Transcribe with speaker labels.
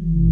Speaker 1: Mm.